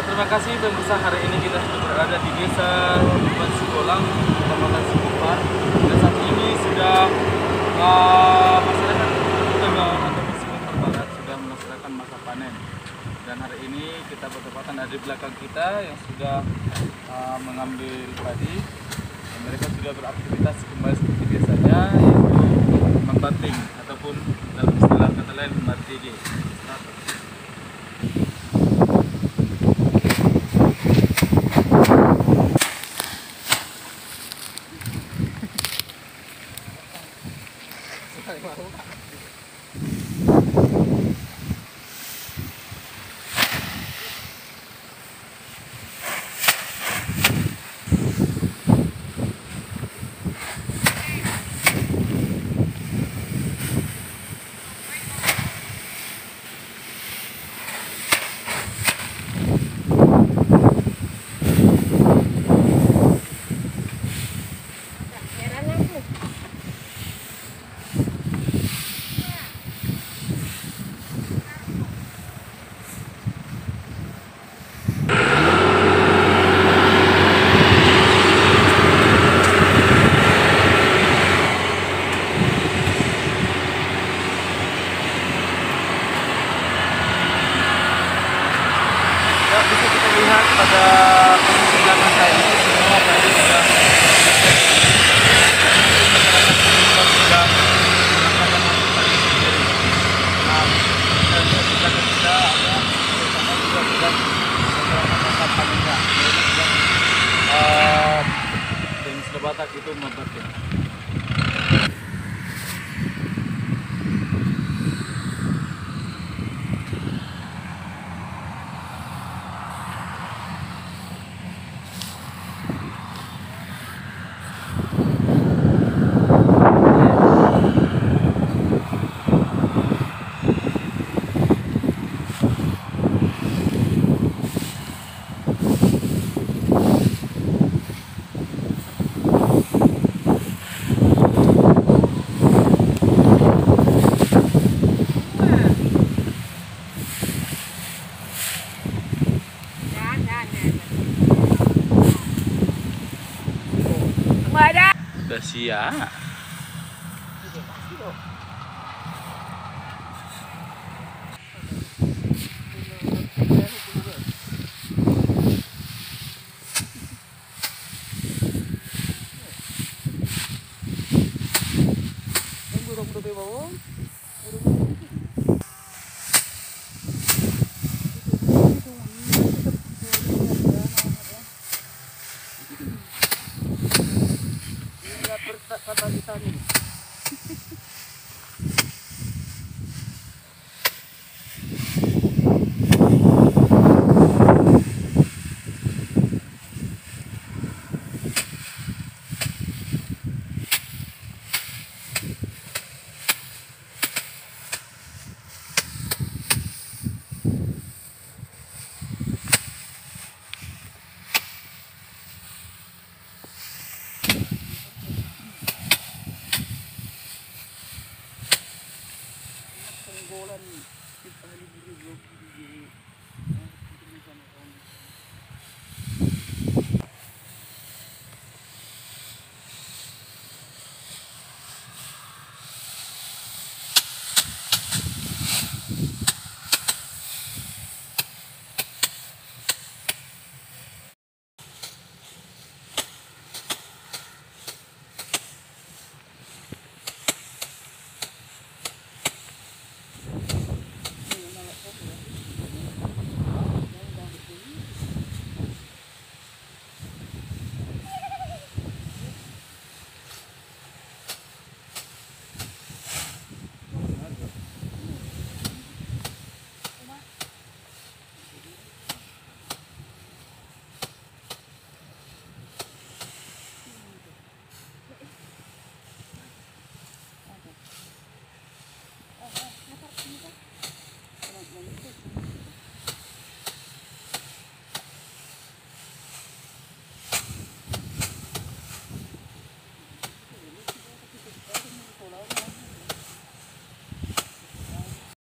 Ya terima kasih pemirsa hari ini kita sudah berada di desa Sibolang, Kecamatan Sikupar. Dan saat ini sudah uh, masyarakat Tegal atau Sikupar Barat sudah melaksanakan masa panen. Dan hari ini kita bertepatan ada di belakang kita yang sudah uh, mengambil padi. Mereka sudah beraktivitas kembali seperti biasanya yaitu membanting ataupun dalam istilah kata lain martigi. todo mundo. 몇 시야? 이제 맛있어. 덩굴덩굴 배워.